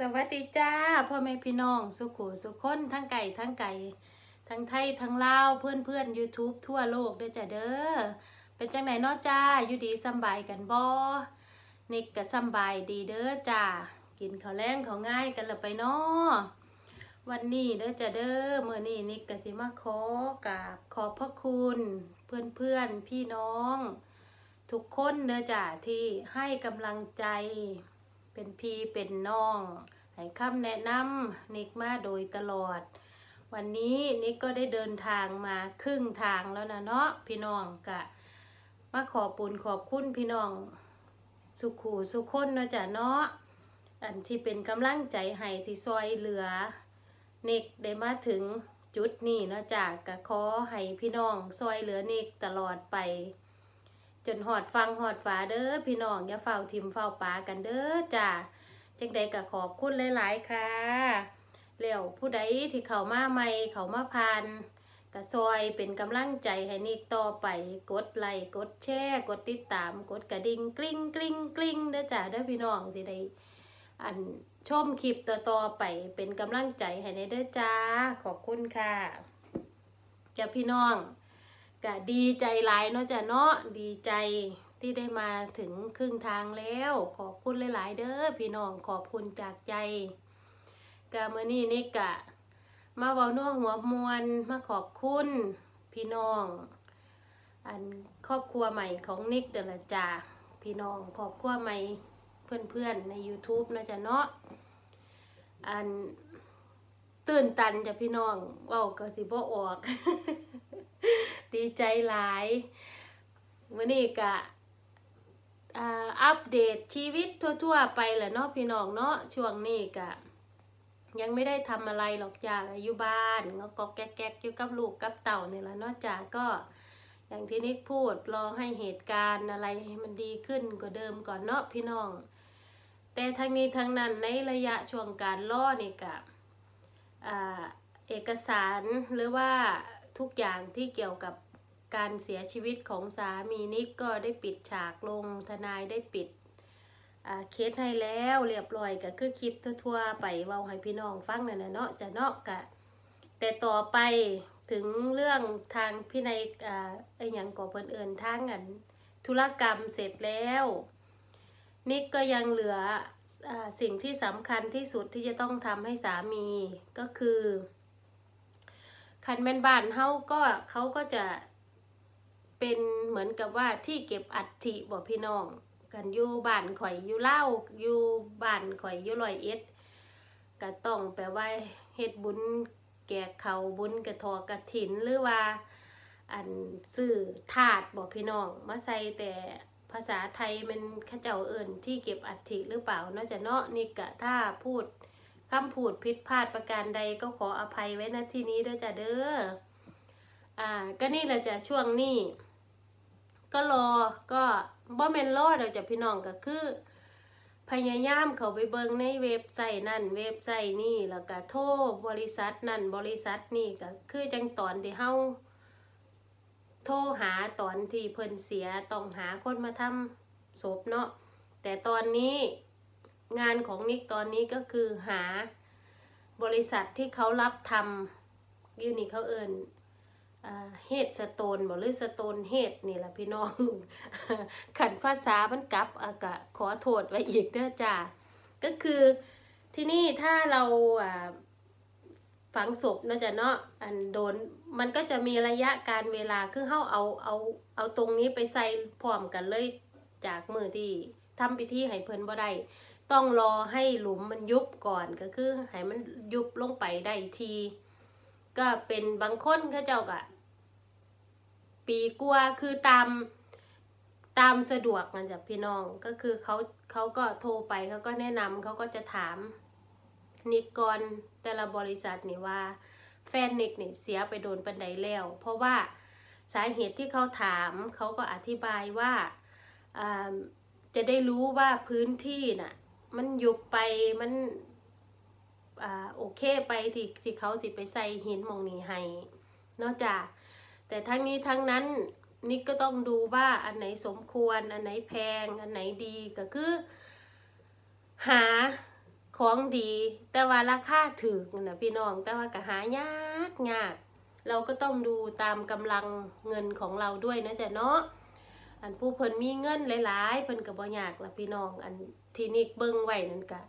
สวัสดีจ้าพ่อแม่พี่น้องสุขุสุขคนทั้งไก่ทั้งไก่ทั้งไทยทั้งลาวเพื่อนเพื่อน YouTube ทั่วโลกเด้อจ้าเด้อเป็นจังไหนเนาะจ้าอยู่ดีสบายกันบ่นิกก็สบายดีเด้อจ้ากินข้าวแรงข้าวง่ายกันละไปเนาะวันนี้เด้อจ้าเด้อเมื่อนี้นิกก็สิมาขอกราบขอบพระคุณเพื่อนเพื่อนพี่น้อง ทุกคนเด้อจ้าที่ให้กำลังใจ เป็นพี่เป็นน้อง ให้คำแนะนำนิกมาโดยตลอด วันนี้นิกก็ได้เดินทางมาครึ่งทางแล้วนะเนาะพี่น้องกะมาขอบปุญขอบคุณพี่น้อง สุขูสุขคนนะจ้ะเนาะอันที่เป็นกำลังใจให้ที่ซอยเหลือนิกได้มาถึงจุดนี้นะจ้ะกะขอให้พี่น้องซอยเหลือนิกตลอดไป จนหอดฟังหอดฝาเด้อพี่น้องอย่าเฝ้าทิมเฝ้าปากันเด้อจ้าจังใดก็ขอบคุณหลาย ๆ ค่ะแล้วผู้ใดที่เขามาใหม่เขามาพานกะซอยเป็นกำลังใจให้นิกต่อไปกดไลค์กดแชร์กดติดตามกดกระดิ่งกลิ้งกลิ้งกลิ้งเด้อจ้าเด้อพี่น้องสิได้อันชมคลิปต่อๆไปเป็นกำลังใจให้ในเด้อจ้าขอบคุณค่ะจ้าพี่น้อง ก็ดีใจหลายเนาะจ้ะเนาะดีใจที่ได้มาถึงครึ่งทางแล้ว ขอบคุณหลาย ๆ เด้อพี่น้องขอบคุณจากใจกาเมื่อนี้นิกกะ มาเว้าน่วหัวมวนมาขอบคุณ พี่น้อง อันครอบครัวใหม่ของนิกเดละจ้าพี่น้องครอบครัวใหม่เพื่อน ๆ ใน YouTube นะจ๊ะเนาะอันตื่นตันจ้ะพี่น้องเว้าก็สิบ่ออก ดีใจหลายวันนี้กะอัปเดตชีวิตทั่ว ๆ ไปแหละเนาะพี่น้องเนาะช่วงนี้กะยังไม่ได้ทำอะไรหรอกจ้าอยู่บ้านก็ก็แก๊กๆอยู่กับลูกกับเต่าเนี่ยแหละเนาะจ้าก็อย่างที่นิกพูดรอให้เหตุการณ์อะไรให้มันดีขึ้นกว่าเดิมก่อนเนาะพี่น้อง แต่ทั้งนี้ทั้งนั้นในระยะช่วงการล่อนี่กะเอกสารหรือว่า ทุกอย่างที่เกี่ยวกับการเสียชีวิตของสามีนิกก็ได้ปิดฉากลงทนายได้ปิดเคสให้แล้วเรียบร้อยก็คือคลิปทั่วๆไปเว้าให้พี่น้องฟังนั่นแหละเนาะจะเนาะกะแต่ต่อไปถึงเรื่องทางพี่นายอ่าไอ้ยังก่อเพิ่นเอิญทางอันธุรกรรมเสร็จแล้วนิกก็ยังเหลืออสิ่งที่สำคัญที่สุดที่จะต้องทำให้สามีก็คือ คันแม่นบ้านเฮาก็เขาก็จะเป็นเหมือนกับว่าที่เก็บอัฐิบอพี่น้อง กันอยู่บ้านข่อยอยู่เล่าอยู่บ้านข่อยอยู่ลอยเอ็ดก็ต้องแปลว่าเฮ็ดบุญแก่เขาบุญกระทอกระถินหรือว่า อันซื้อถาดบอกพี่น้องมาใส่แต่ภาษาไทยมันข้าเจ้าเอิญที่เก็บอัฐิหรือเปล่าน่าจะเนาะนี่กะถ้าพูด คำพูดผิดพลาดประการใดก็ขออภัยไว้ณที่นี้ด้วยจ้ะเด้อ อ่า ก็นี่แหละจ้ะช่วงนี้ ก็รอก็บ่แมนรอดเราจะพี่น้องก็คือ พยายามเขาไปเบิงในเว็บไซต์นั่น เว็บไซต์นี่แล้วก็โทรบริษัทนั่นบริษัทนี่ก็คือจังตอนที่เฮาโทรหาตอนที่เพิ่นเสียต้องหาคนมาทำศพเนาะแต่ตอนนี้ งานของนิกตอนนี้ก็คือหาบริษัทที่เขารับทำยูนี่เขาเอิญเฮดสโตนบอกหรือสโตนเฮดนี่แหละพี่น้องขันภาษามันกลับอากะขอโทษไว้อีกเด้อจ้าก็คือที่นี่ถ้าเราฝังศพนะจ๊ะเนาะอันโดนมันก็จะมีระยะการเวลาคือเขาเอาเอาเอาตรงนี้ไปใส่พร้อมกันเลยจากมือที่ทำพิธีให้เพิ่นบ่ได้ ต้องรอให้หลุมมันยุบก่อนก็คือให้มันยุบลงไปได้ที ก็เป็นบางคนเขาเจ้ากะปีกลัวคือตามตามสะดวกนจ๊ะพี่น้องก็คือเขาเขาก็โทรไปเขาก็แนะนำเขาก็จะถามนิกกรแต่ละบริษัทนี่ว่า แฟนนิกนี่เสียไปโดนปันไดแล้ว เพราะว่าสาเหตุที่เขาถามเขาก็อธิบายว่าจะได้รู้ว่าพื้นที่น่ะ มันยุบไปมันอ่าโอเคไปที่ที่เขาสิไปใส่หินมองนี้ให้นอกจาก แต่ทั้งนี้ทั้งนั้นนิกก็ต้องดูว่าอันไหนสมควร อันไหนแพง อันไหนดีก็คือ หาของดี แต่ว่าราคาถูกนะพี่น้อง แต่ว่าก็หายากยากเราก็ต้องดูตามกำลังเงินของเราด้วยนะจ๊ะเนาะ อันผู้เพิ่นมีเงินหลายๆเพิ่นก็บ่ยากละพี่น้อง อันที่นิกเบิ่งไว้นั่นก็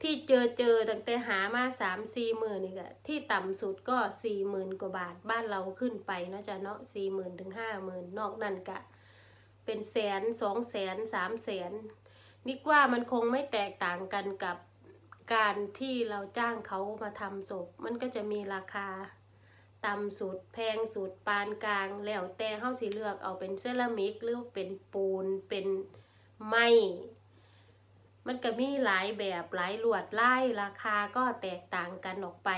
ที่เจอเจอตั้งแต่หามาสามสี่หมื่นนี่ก็ที่ต่ำสุดก็สี่หมื่นกว่าบาทบ้านเราขึ้นไปเนาะจ๊ะเนาะสี่หมื่นถึงห้าหมื่นนอกนั้นก็เป็นแสนสองแสนสามแสนนิกว่ามันคงไม่แตกต่างกันกับการที่เราจ้างเขามาทำศพมันก็จะมีราคา ต่ำสุดแพงสุดปานกลาง แล้วแต่เฮาสิเลือกเอาเป็นเซรามิกหรือเป็นปูนเป็นไม้มันก็มีหลายแบบหลายลวดลายราคาก็แตกต่างกันออกไป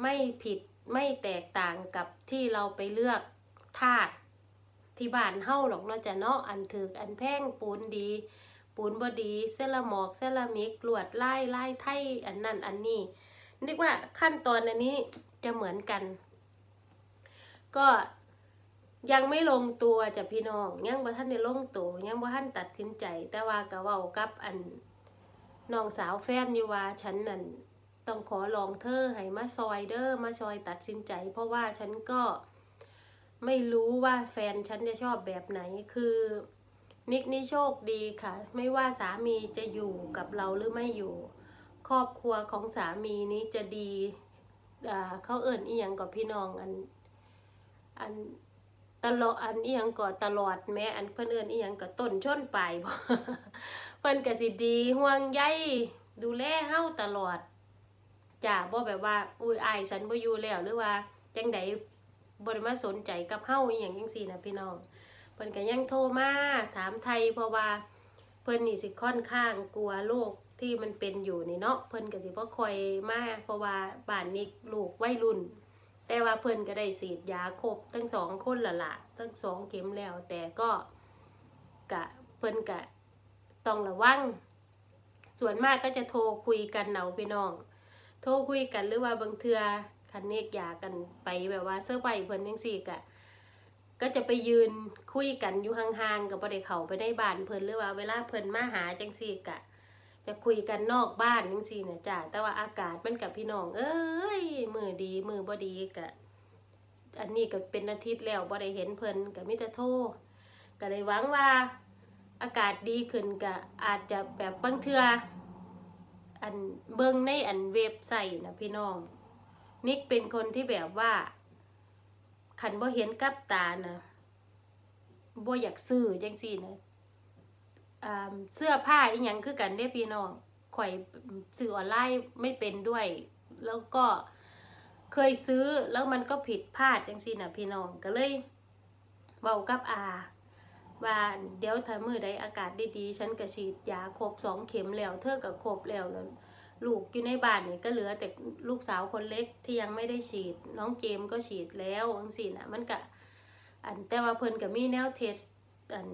ไม่ผิดไม่แตกต่างกับที่เราไปเลือกธาตุที่บ้านเฮาหรอกเนาะจะเนาะอันถืออันแพงปูนดี ปูนบดีเซราหมอกเซรามิกลวดลายลายไทยอันนั้นอันนี้นึกว่าขั้นตอนอันนี้จะเหมือนกัน ก็ยังไม่ลงตัวจ้ะพี่น้องยังบ่ท่านได้ลงตัวยังบ่ท่านตัดสินใจ แต่ว่าก็เว้ากับอันน้องสาวแฟนอยู่ว่าฉันนั่นต้องขอลองเธอให้มาซอยเด้อมาซอยตัดสินใจ เพราะว่าฉันก็ไม่รู้ว่าแฟนฉันจะชอบแบบไหนคือนิกนี่โชคดีค่ะ ไม่ว่าสามีจะอยู่กับเราหรือไม่อยู่ ครอบครัวของสามีนี้จะดีอ่าเขาเอิ่นอีหยังกับพี่น้องอัน อันตลอดอันอีหยังก็ตลอดแม้อันเพิ่อนเอิ้นอีหยังก็ต้นชนปเพิ่อนก็สิดีห่วงใยดูแลเฮาตลอดจ้าบ่แบบว่าอุ้ยอายฉันบ่อยู่แล้วหรือว่าจังไดบ่ได้มาสนใจกับเฮาอีหยังจังซี่นะพี่น้องเพิ่นก็ยังโทรมาถามไทยเพราะว่าเพิ่นนี่สิค่อนข้างกลัวโรคที่มันเป็นอยู่นี่เนาะเพิ่นก็สิบ่ค่อยมาเพราะว่าบ้านนี้ลูกวัยรุ่น แต่ว่าเพิ่นก็ได้ฉีดยาครบทั้งสองคนละละทั้งสองเข็มแล้ว แต่ก็กะเพิ่นกะต้องระวัง ส่วนมากก็จะโทรคุยกันเนาพี่น้อง โทรคุยกันหรือว่าบางเทือคันเนกยากันไปแบบว่าเสื้อใบเพิ่นจังซี่กะก็จะไปยืนคุยกันอยู่ห่างๆกับบ่ได้เขาไปในบ้านเพิ่นหรือว่าเวลาเพิ่นมาหาจังซี่กะ จะคุยกันนอกบ้านจังซี่นะจ้ะแต่ว่าอากาศมันกับพี่น้อง เอ้ยมือดีมือบ่ดีกะอันนี้ก็เป็นอาทิตย์แล้วบ่ได้เห็นเพิ่นก็มีแต่โทรก็เลยหวังว่าอากาศดีขึ้นก็อาจจะแบบบางเทืออันเบิ่งในอันเว็บไซต์นะพี่น้อง นิกเป็นคนที่แบบว่าขันบ่เห็นกับตานะบ่อยากซื้อจังซี่นะอ่า เสื้อผ้าอีหยังคือกันเด้พี่น้องข่อยซื้อออนไลน์ไม่เป็นด้วย แล้วก็เคยซื้อแล้วมันก็ผิดพลาดจังซี่นะพี่น้องก็เลยเว้ากับอาว่าเดี๋ยวถ้ามือใดอากาศดีๆ ฉันก็ฉีดยาครบสองเข็มแล้ว เธอก็ครบแล้วแล้วลูกอยู่ในบ้านนี่ก็เหลือแต่ลูกสาวคนเล็กที่ยังไม่ได้ฉีด น้องเจมก็ฉีดแล้วจังซี่นะมันก็อันแต่ว่าเพิ่นก็มีแนวเทสอัน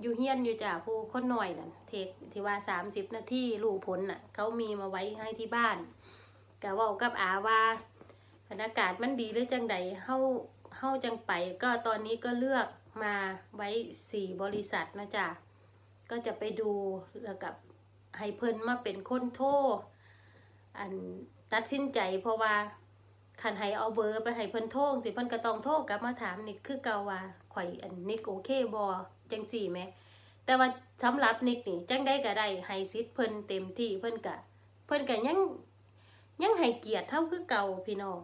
อยู่เฮียนอยู่จ้ะผู้คนหน่อยนั่นเทคที่ว่าสามสิบนาทีรู้ผลน่ะ เขามีมาไว้ให้ที่บ้านก็เว้ากับอาว่าบรรยากาศมันดีหรือจังใดเฮาเฮาจังไป ก็ตอนนี้ก็เลือกมาไว้สี่บริษัทนะจ๊ะก็จะไปดูแล้วกับให้เพิ่นมาเป็นคนโทรอันตัดสินใจเพราะว่าคันให้เอาเบอร์ไปให้เพิ่นโทรสิเพิ่นก็ต้องโทรกลับมาถามนิกคือเกาว่าข่อยอันนิกโอเคบ่ จังสี่ไหม แต่ว่าสำหรับนิกนี่จังได้ก็ได้ให้สิทเพิ่นเต็มที่เพิ่นก็เพิ่นก็ยังยังให้เกียรติเท่าคือเก่าพี่น้อง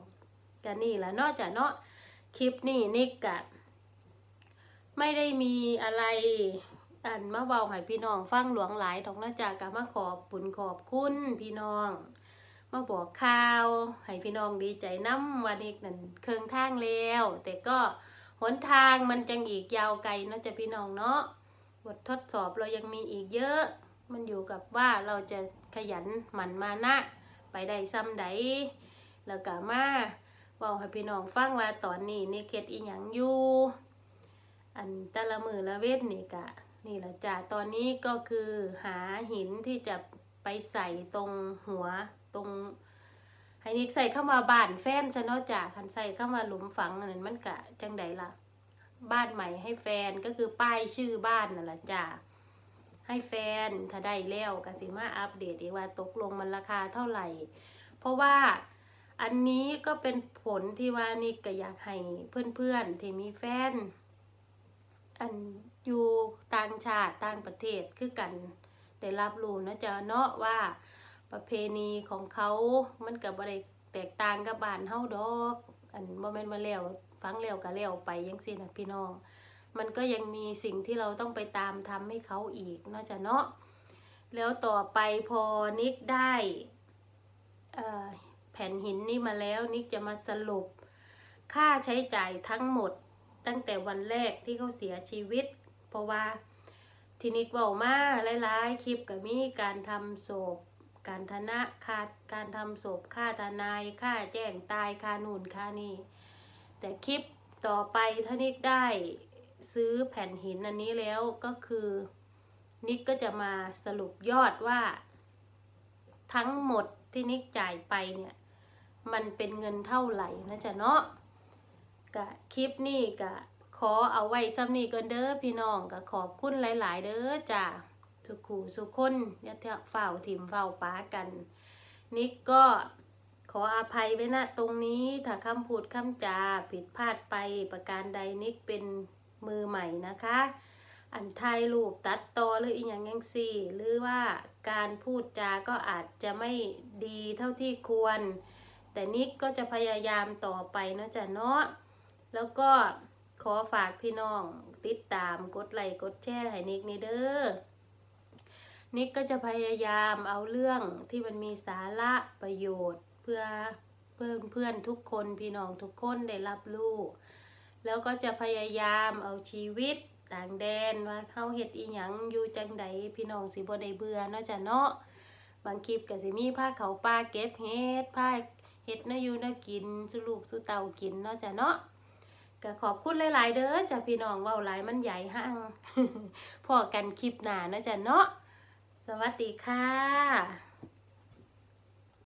ก็นี่ละนอกจากเนาะคลิปนี้นิกกะ ไม่ได้มีอะไรอันมาเบาให้พี่น้องฟังหลวงหลายดอกนะจากกะมาขอบบุญขอบคุณพี่น้องมาบอกข่าวให้พี่น้องดีใจน้ำวันนี้นั่นเครื่องทางแล้ว แต่ก็ นทางมันจังอีกยาวไกลนาะจะพี่น้องเนาะบททดสอบเรายังมีอีกเยอะ มันอยู่กับว่าเราจะขยันหมั่นมานะ ไปได้ซ้ำใดแล้วก็มาเบาให้พี่น้องฟังว่าตอนนี้นี่เข็ดอีหยังอยู่อันแต่ละมือละเวทนี่กะนี่แหละจ้ะตอนนี้ก็คือหาหินที่จะไปใส่ตรงหัวตรง ให้นิกใส่เข้ามาบ้านแฟนซะเนาะจ้ะคันใส่เข้ามาหลุมฝังนนั้นมันกะจังใดล่ะ บ้านใหม่ให้แฟนก็คือป้ายชื่อบ้านนั่นแหละจ้ะให้แฟนถ้าได้แล้วก็สิมาอัปเดตอีกว่าตกลงมันราคาเท่าไหร่ เพราะว่าอันนี้ก็เป็นผลที่ว่านี่ก็อยากให้เพื่อนๆที่มีแฟน อันอยู่ต่างชาติต่างประเทศคือกันได้รับรู้นะจ๊ะเนาะว่า ประเพณีของเขามันก็บ่ได้แตกต่างกับบ้านเฮาดอก อันบ่แม่นว่าแล้วฟังแล้วก็แล้วไปจังซี่นะพี่น้อง มันก็ยังมีสิ่งที่เราต้องไปตามทำให้เขาอีกนาะจ๊ะเนาะแล้วต่อไปพอนิกได้แผ่นหินนี่มาแล้วนิกจะมาสรุป ค่าใช้จ่ายทั้งหมดตั้งแต่วันแรกที่เขาเสียชีวิต เพราะว่าทีนิกบอกมาหลายๆคลิปก็มีการทำศพ การธนะค่าการทำศพค่าทนายค่าแจ้งตายค่านู่นค่านี่แต่คลิปต่อไปถ้านิกได้ซื้อแผ่นหินอันนี้แล้วก็คือนิกก็จะมาสรุปยอดว่า ทั้งหมดที่นิกจ่ายไปเนี่ย มันเป็นเงินเท่าไหร่นะจ๊ะเนาะกะคลิปนี้กะขอเอาไว้ซ้ำนี้ก่อนเด้อพี่น้องกะขอบคุณหลาย ๆ เด้อจ้ะ สุขูสุคนอย่าเที่ยวฝ่าถิ่มเฝ่าป้ากัน นิกก็ขออภัยไว้นะตรงนี้ถ้าคำพูดคำจาผิดพลาดไปประการใดนิกเป็นมือใหม่นะคะ อันถ่ายรูปตัดต่อหรืออีกอย่างยังสี่ หรือว่าการพูดจาก็อาจจะไม่ดีเท่าที่ควร แต่นิกก็จะพยายามต่อไปเนาะจ๊ะเนาะแล้วก็ขอฝากพี่น้องติดตามกดไลค์กดแชร์ให้นิกนี่เด้อ นิกก็จะพยายามเอาเรื่องที่มันมีสาระประโยชน์ เพื่อเพื่อนเพื่อนทุกคนพี่น้องทุกคนได้รับรู้แล้วก็จะพยายามเอาชีวิตต่างแดนว่าเข้าเฮ็ดอีหยังอยู่จังใดพี่น้องสิบ่ได้เบื่อเนาะจ้ะเนาะบางคลิปก็สิมีผ้าเขาปลาเก็บเฮ็ดผ้าเฮ็ดนาอยู่นากินสุลูกสุเตากินเนาะจ้ะเนาะก็ขอบคุณหลาย ๆ เด้อจ้ะพี่น้องว้าหลายมันใหญ่ห้างพอกันคลิปหนาเนาะจ้ะเนาะ สวัสดีค่ะ